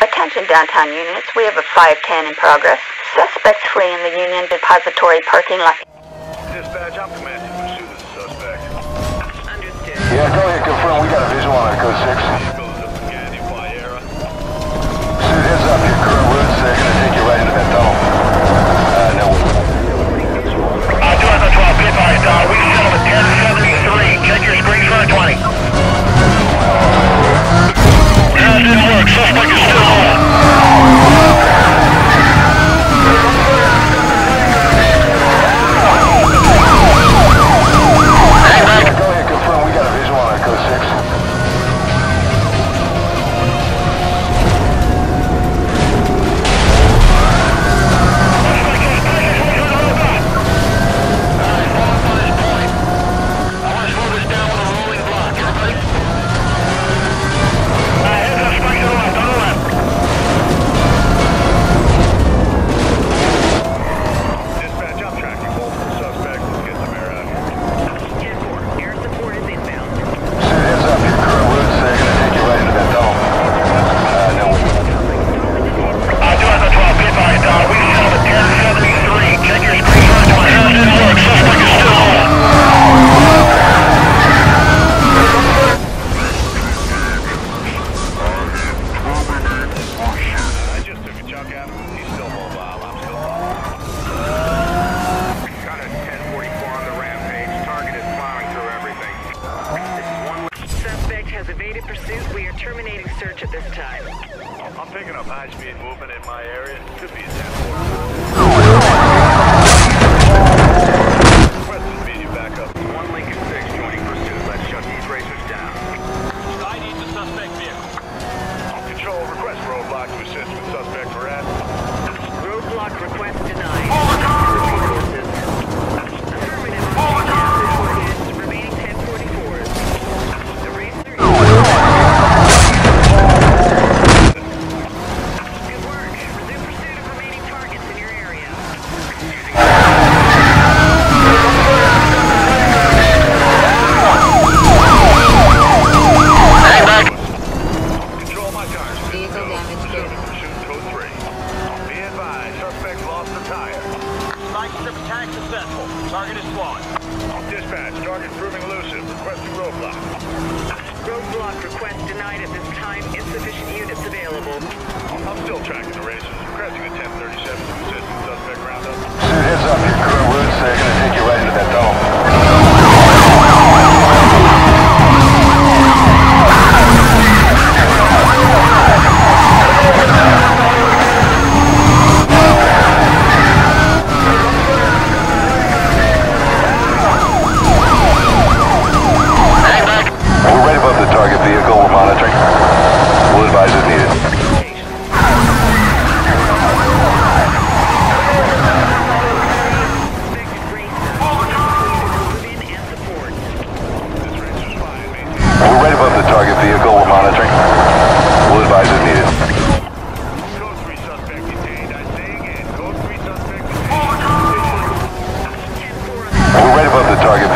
Attention downtown units, we have a 510 in progress. Suspects fleeing the Union Depository parking lot. Dispatch, I'm commanding pursuit of the suspect. Understood. Yeah, go ahead, confirm. We got a visual on code 6. evaded pursuit. We are terminating search at this time. I'm picking up high-speed movement in my area. Could be a 10 successful. Target is flawed. Dispatch, target proving elusive. Requesting roadblock. Roadblock request denied at this time. Insufficient units available. I'm still tracking the races.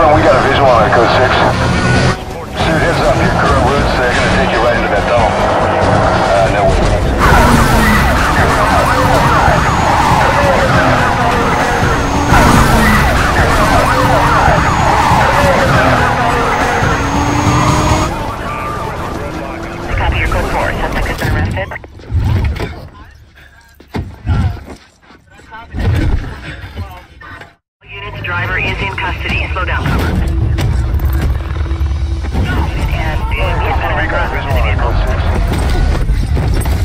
Confirm, we got a visual on our code 6.